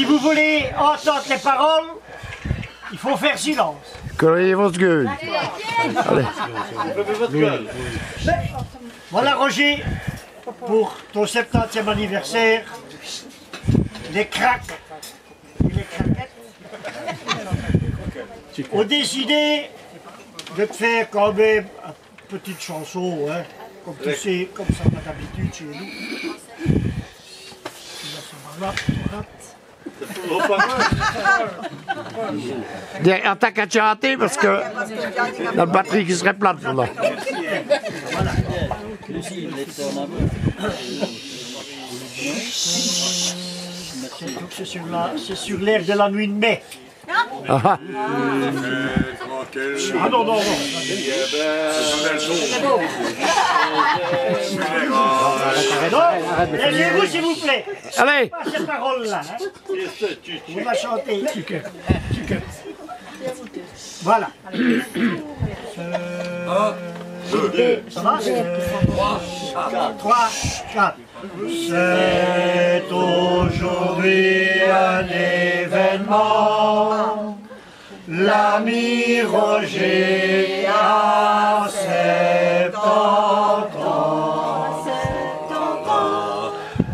si vous voulez entendre les paroles, il faut faire silence. Votre gueule. Voilà Roger, pour ton 70e anniversaire, les craques et les craquettes ont décidé de te faire quand même une petite chanson, hein, comme tu sais, comme ça va d'habitude chez nous. Voilà, voilà. Dis, Attaque à chanter parce que la batterie qui serait plate là. Donc c'est sur la- l'air de la nuit de mai. Ah, ah. Non, non, non. Levez-vous s'il vous plaît. Allez, Pas ces paroles-là. Hein. On va chanter. Voilà. Euh, ça va Euh, Trois, quatre. C'est aujourd'hui un événement. L'ami Roger a 70 ans.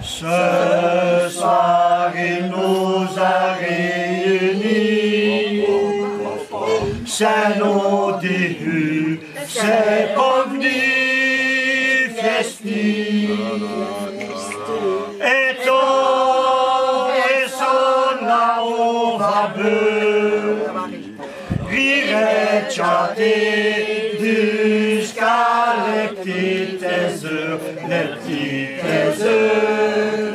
Ce soir, il nous a réunis. C'est nos débuts, c'est festif. Et ton et son là-haut va chanter jusqu'à les petites heures, les petites heures.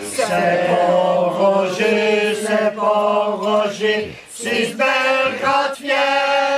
C'est pas Roger, c'est pas Roger, c'est ce belle grande fiesse.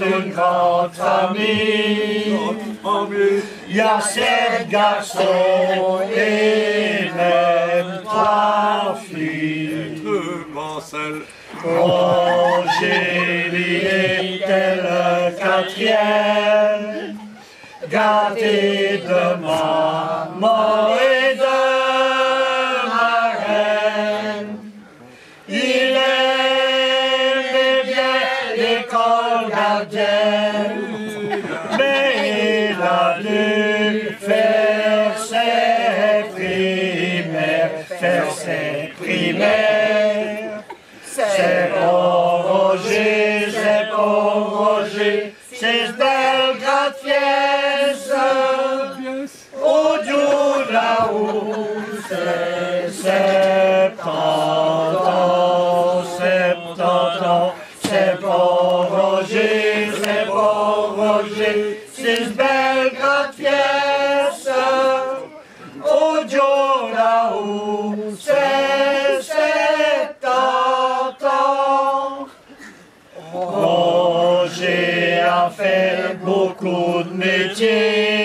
Une grande famille. Il y a sept garçons et même trois filles. Roger lui était le quatrième, gâté de maman et là-haut, c'est septante ans, septante ans. C'est pour Roger, c'est pour Roger, c'est ce belle grande fiesse. Au Dieu là-haut, c'est septante ans. Roger a fait beaucoup de métiers.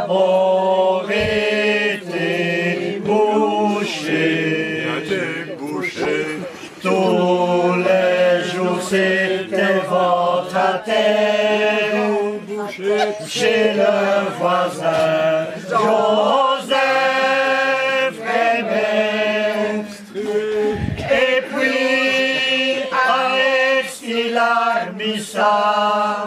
A d'abord été boucher. Tous les jours c'était à terre. Chez le voisin Joseph. Et puis, Aix, il a remis ça.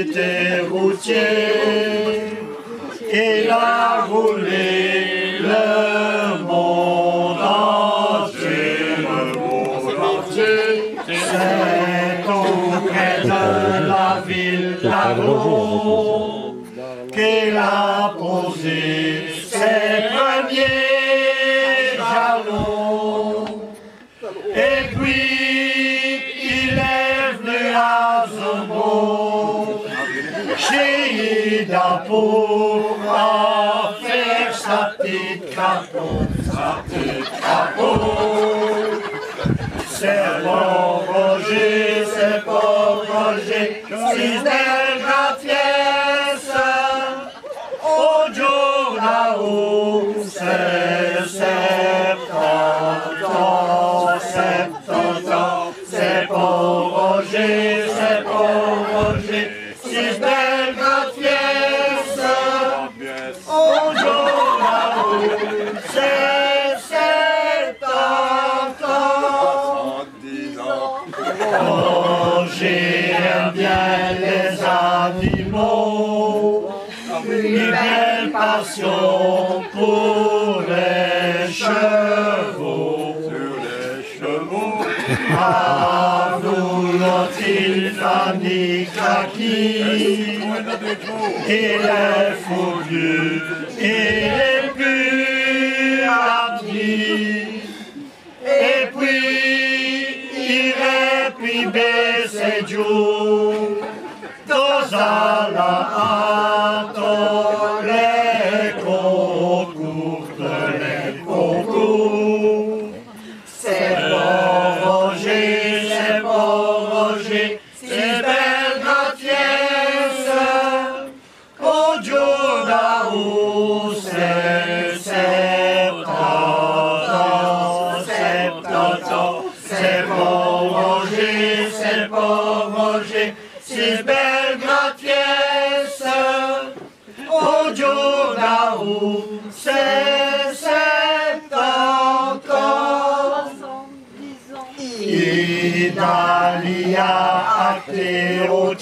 Était routier. Il a roulé le monde entier, le monde entier. C'est auprès de la ville d'Agro qu'il a posé ses premiers jalons. Et puis, il est venu à Zomo, chez Ida pour en faire sa petite crapaud, sa petite crapaud. C'est bon Roger, c'est bon Roger, si belle gratiesse, une belle passion pour les chevaux. Ah, nous l'ont-ils Fanny Kaki? Il est foutu, il est plus habillé. Et puis, il est puis baissé Dieu. d'Aou, c'est septante ans. Idalia acté au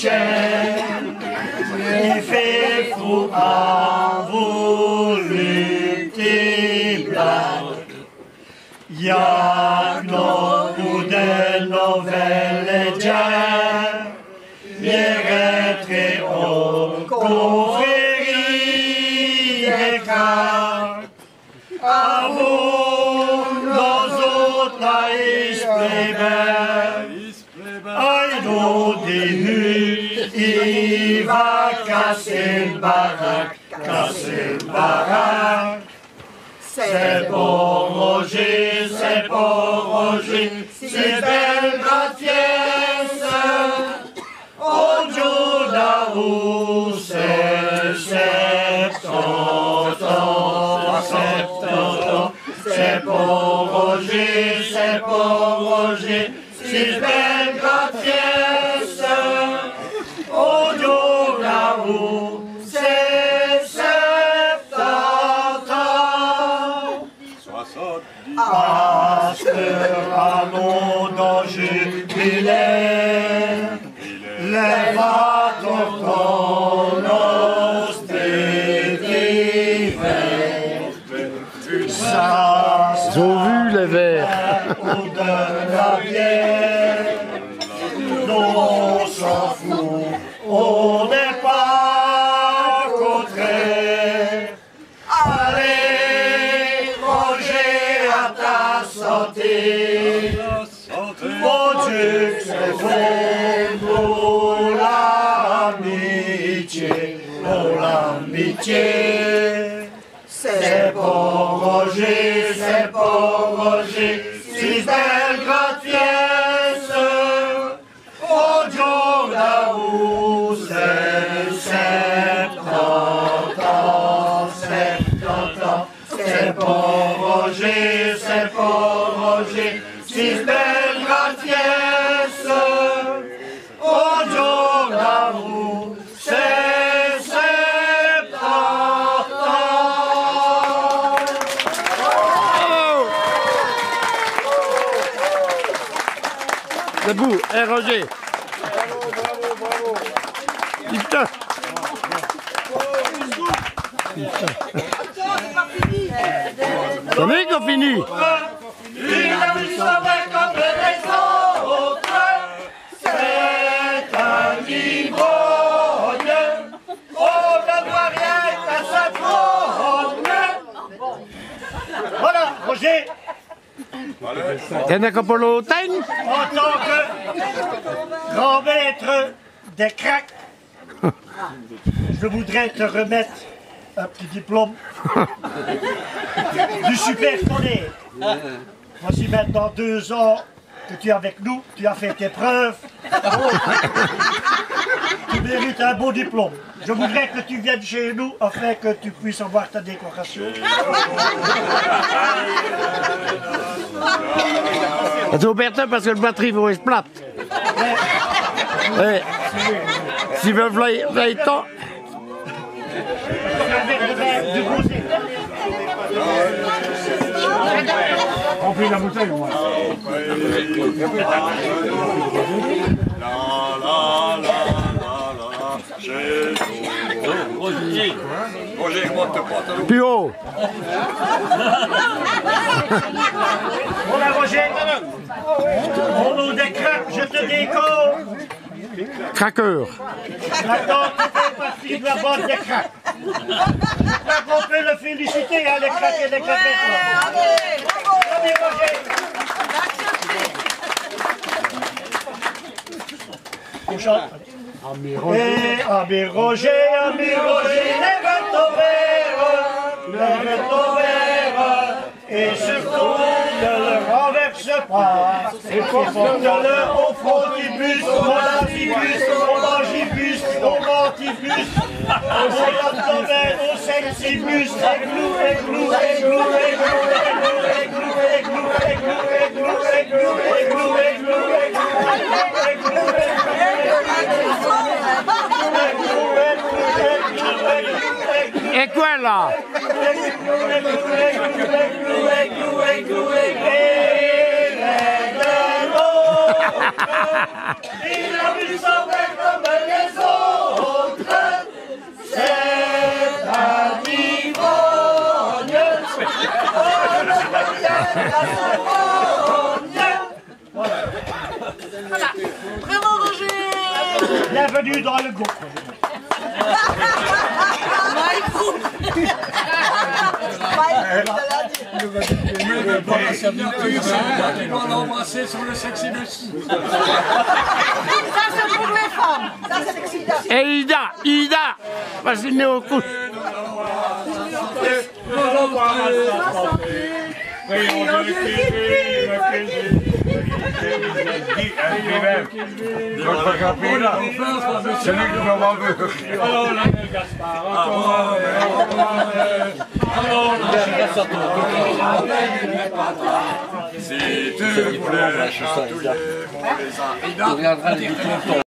Aïe, nos débuts, il va casser le baraque, casser le baraque. C'est bon Roger, c'est bon Roger, c'est belle gratiesse. Au jour d'Aou, c'est septante ans. C'est bon Roger, c'est bon Roger, c'est belle gratiesse. Ça, Ils ont vu les de la bière, on s'en fout, on n'est pas contraire. Allez, manger à ta santé. Mon Dieu, c'est bon pour l'amitié, pour l'amitié. Roger. Putain. C'est lui qu'on finit. Il a vu sauver comme les autres, c'est un ivrogne. On ne voit rien qu'à sa trône. Voilà, Roger, Teigne en tant que grand maître des cracks, je voudrais te remettre un petit diplôme du super tonnerre. Voici maintenant deux ans que tu es avec nous, tu as fait tes preuves. tu mérites un beau diplôme. Je voudrais que tu viennes chez nous afin que tu puisses avoir ta décoration. Aubertin parce que le batterie va plate. Ouais. Si veulent v'là temps. Remplis la bouteille au moins. Roger, au nom des cracks, je te décore. Craqueur. Maintenant, tu fais partie de la bande des crois qu'on peut le féliciter, hein, les cracks et les crackettes. là. Allez, Roger. On ami Roger, ami Roger, lève ton verre, lève ton verre, et le renverse pas. Et porte-le au frontibus, mon antibus, mon angibus, mon antibus, au abdomen, au sexibus, églou, églou, églou, églou, églou, églou, églou, églou, églou, églou, églou, églou, églou, Et quoi là? Il a plus sauvé comme les autres. C'est un ivrogne. On le regarde à son Voilà. Bravo Roger Bienvenue dans le groupe. My group. My group. Le premier qui doit l'embrasser sur le sexinus. Ça, c'est pour les femmes. Ça, c'est l'excitation. Et Ida, Ida, vas-y, mets au couche. Que. Si tu voulais chatouiller mon lézard.